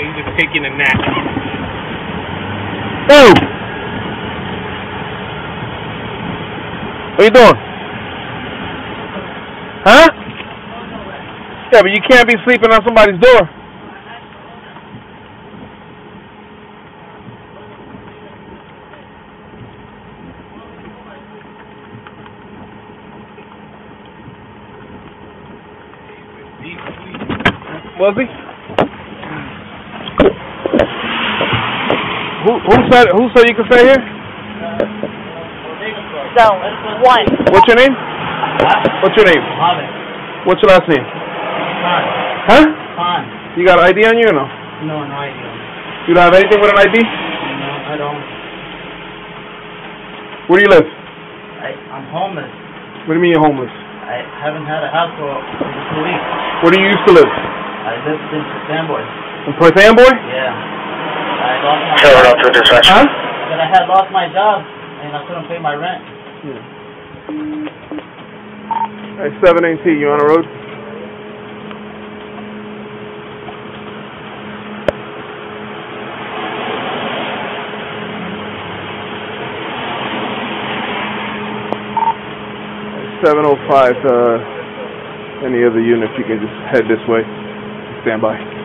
he's just taking a nap. Hey! What you doing? Huh? Yeah, but you can't be sleeping on somebody's door. Was he? Who who said who said you could stay here? Zone one. What's your name? What's your name? Mohammed. What's your last name? Khan. Huh? Khan. You got an ID on you or no? No, no idea. You don't have anything with an ID? No, I don't. Where do you live? I, I'm homeless. What do you mean you're homeless? I haven't had a house for over two weeks. Where do you used to live? I lived in Perth Amboy. In Perth Amboy? Yeah. I lost my Seven job. oh two dispatch. Huh? But I had lost my job and I couldn't pay my rent. Hey, 718, you on the road? Seven oh five, uh, any other unit, you can just head this way. Stand by.